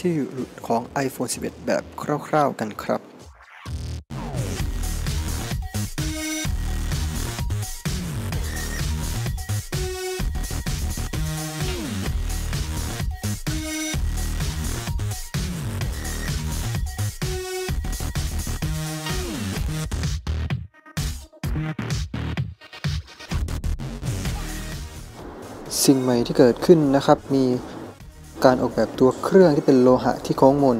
ที่ของ iPhone 11 แบบคร่าวๆกันครับสิ่งใหม่ที่เกิดขึ้นนะครับมี การออกแบบตัวเครื่องที่เป็นโลหะที่โค้งมน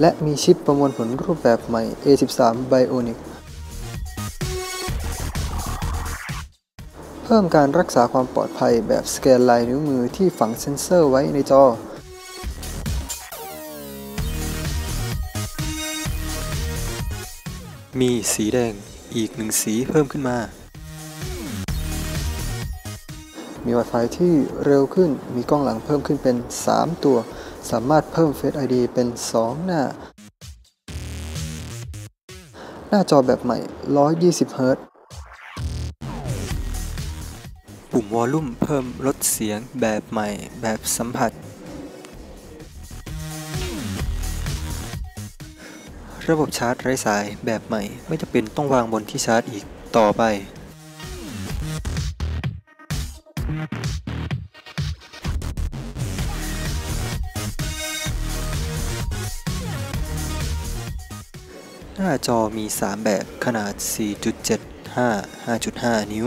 และมีชิปประมวลผลรูปแบบใหม่ A13 Bionic เพิ่มการรักษาความปลอดภัยแบบสแกนลายนิ้วมือที่ฝังเซ็นเซอร์ไว้ในจอมีสีแดงอีกหนึ่งสีเพิ่มขึ้นมา มี Wi-Fi ที่เร็วขึ้น มีกล้องหลังเพิ่มขึ้นเป็น 3 ตัว สามารถเพิ่ม Face ID เป็น 2 หน้า หน้าจอแบบใหม่ 120 Hz ปุ่มวอลลุ่มเพิ่มลดเสียงแบบใหม่แบบสัมผัส ระบบชาร์จไร้สายแบบใหม่ไม่จำเป็นต้องวางบนที่ชาร์จอีกต่อไป หน้าจอมี 3 แบบขนาด 4.75 5.5 นิ้ว